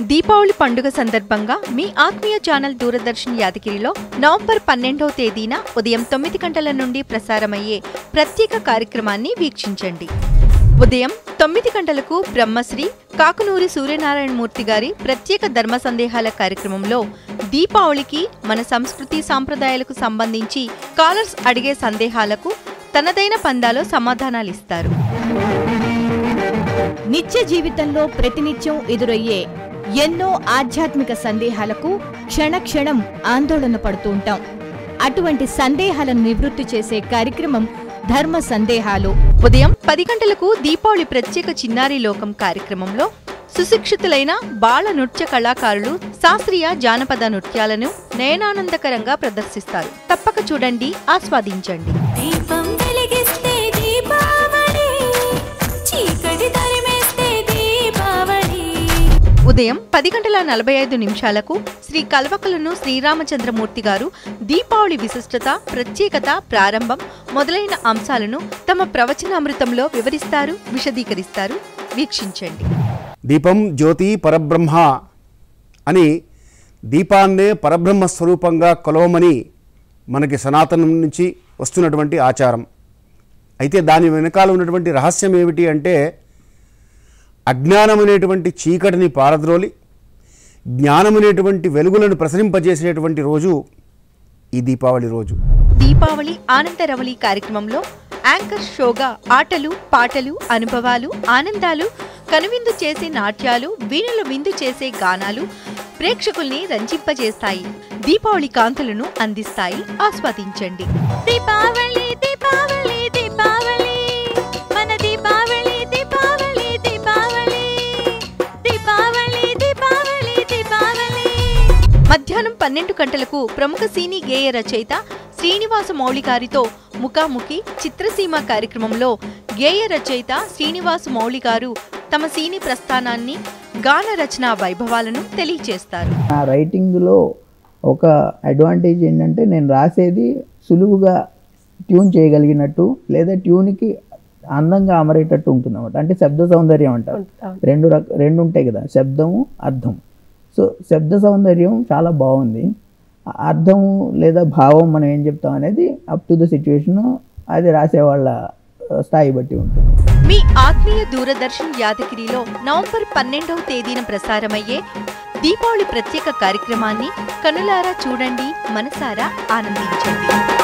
దీపావళి పండుగ సందర్భంగా మీ ఆత్మీయ ఛానల్ దూరదర్శన్ యాదగిరిలో నవంబర్ పన్నెండవ తేదీన ఉదయం తొమ్మిది గంటల నుండి ప్రసారమయ్యే ప్రత్యేక కార్యక్రమాన్ని వీక్షించండి. ఉదయం తొమ్మిది గంటలకు బ్రహ్మశ్రీ కాకునూరి సూర్యనారాయణమూర్తి గారి ప్రత్యేక ధర్మ సందేహాల కార్యక్రమంలో దీపావళికి మన సంస్కృతి సాంప్రదాయాలకు సంబంధించి కాలర్స్ అడిగే సందేహాలకు తనదైన పందాలో సమాధానాలిస్తారు. నిత్య జీవితంలో ప్రతినిత్యం ఎదురయ్యే ఎన్నో ఆధ్యాత్మిక సందేహాలకు క్షణక్షణం ఆందోళన పడుతూ ఉంటాం. అటువంటి సందేహాలను నివృత్తి చేసే కార్యక్రమం ధర్మ సందేహాలు. ఉదయం పది గంటలకు దీపావళి ప్రత్యేక చిన్నారి లోకం కార్యక్రమంలో సుశిక్షితులైన బాల నృత్య కళాకారులు శాస్త్రీయ జానపద నృత్యాలను నయనానందకరంగా ప్రదర్శిస్తారు. తప్పక చూడండి ఆస్వాదించండి. ఉదయం పది గంటల నలభై ఐదు నిమిషాలకు శ్రీ కల్వకలను శ్రీరామచంద్రమూర్తి గారు దీపావళి విశిష్టత ప్రత్యేకత ప్రారంభం మొదలైన అంశాలను తమ ప్రవచనామృతంలో వివరిస్తారు విశదీకరిస్తారు. వీక్షించండి. దీపం జ్యోతి పరబ్రహ్మ అని దీపాన్నే పరబ్రహ్మ స్వరూపంగా కొలవమని మనకి సనాతనం నుంచి వస్తున్నటువంటి ఆచారం. అయితే దాని వెనకాల ఉన్నటువంటి రహస్యం ఏమిటి అంటే అజ్ఞానమనేటువంటి చీకటిని పారద్రోలి జ్ఞానమనేటువంటి వెలుగులను ప్రసరింపజేసేటువంటి రోజు ఈ దీపావళి రోజు. దీపావళి ఆనందరవళి కార్యక్రమంలో యాంకర్ షోగా ఆటలు పాటలు అనుభవాలు ఆనందాలు కనువిందు చేసే నాట్యాలు వీణులు విందు చేసే గానాలు ప్రేక్షకుల్ని రంజింపజేస్తాయి. దీపావళి కాంతులను అందిస్తాయి. ఆస్వాదించండి. దీపావళి దీపావళి మధ్యాహ్నం పన్నెండు గంటలకు ప్రముఖ సినీ గేయ రచయిత శ్రీనివాస మౌళి గారితో ముఖాముఖి చిత్రసీమ కార్యక్రమంలో గేయ రచయిత శ్రీనివాస మౌళి గారు తమ సినీ ప్రస్థానాన్ని గాన రచన వైభవాలను తెలియచేస్తారు. నా రైటింగ్లో ఒక అడ్వాంటేజ్ ఏంటంటే నేను రాసేది సులువుగా ట్యూన్ చేయగలిగినట్టు లేదా ట్యూన్కి అందంగా అమరేటట్టు ఉంటుంది అనమాట అంటే శబ్ద సౌందర్యం అంటారు. రెండు రక రెండు ఉంటాయి కదా శబ్దము అర్థం సో శబ్ద సౌందర్యం చాలా బాగుంది. అర్థం లేదా భావం మనం ఏం చెప్తాం అనేది అప్ టు ద సిచ్యువేషన్ అది రాసేవాళ్ళ స్థాయి బట్టి ఉంటుంది. మీ ఆత్మీయ దూరదర్శన్ యాదగిరిలో నవంబర్ పన్నెండవ తేదీన ప్రసారమయ్యే దీపావళి ప్రత్యేక కార్యక్రమాన్ని కనులారా చూడండి మనసారా ఆనందించండి.